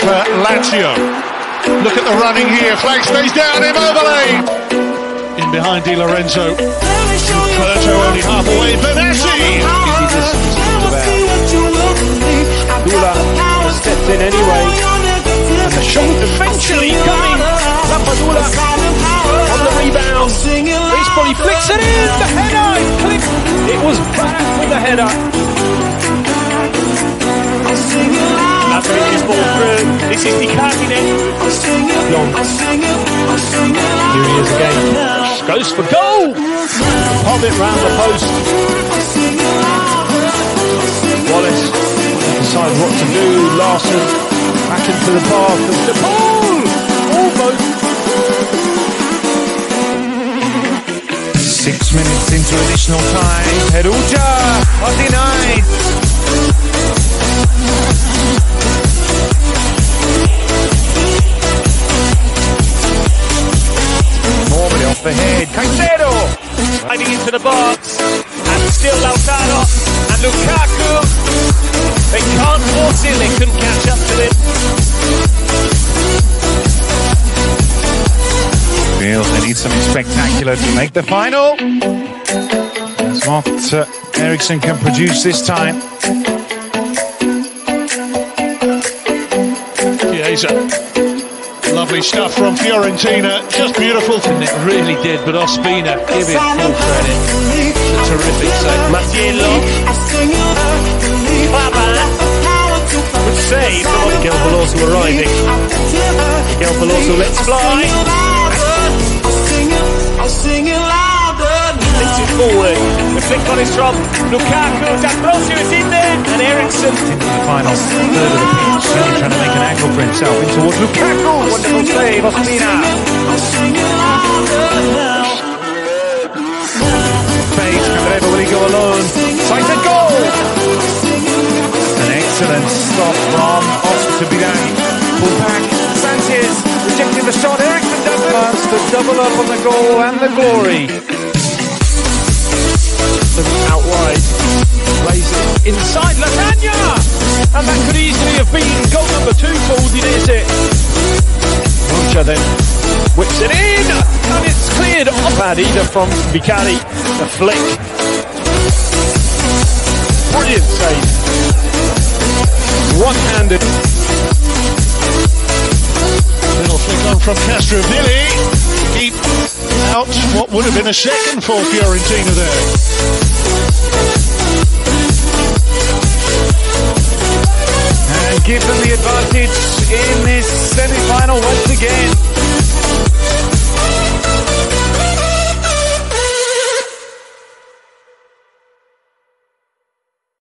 for Lazio. Look at the running here. Flag stays down. Immobile in behind Di Lorenzo. Roberto only half away. Benassi. Dula stepped in anyway. And the shot eventually coming. Lampadula on the rebound. Baseball, he flicks it in. The header. It was back with the header. 360 continent. Long. Here he is again. Goes for goal. Pop it round the post. Wallace decides what to do. Larson back into the path for the ball. Almost. Six minutes into additional time. Perugia. Odina. Sliding into the box. And still Lautaro. And Lukaku. They can't force it. They couldn't catch up to it. Feel they need something spectacular to make the final. That's what uh, Eriksen can produce this time. Chiesa. Lovely stuff from Fiorentina. Just beautiful. And it really did. But Ospina, give it full credit. It's a terrific save. Mattiello. Good save from Miguel Veloso arriving. Miguel Veloso lets fly. Takes it forward. The flick on his drop. Lukaku. D'Ambrosio is in there. And Eriksen. Into the final third of the pitch. Certainly trying to make an angle for himself in towards Lukaku. Wonderful save, Ospina. Fades, Candreva, will he go alone? Sighted goal! An excellent stop from Bidani. Pull back, Sanchez rejecting the shot. Eriksen does. Wants to double up on the goal and the glory. Out wide. Plays it inside Lasagna! And that could easily have been goal number two for Udinese. Rocha then whips it in! And it's cleared off Adida from Vicari. The flick. Brilliant save. One-handed. Little flick on from Castrovilli. Keep out what would have been a second for Fiorentina there. Give them the advantage in this semi-final once again.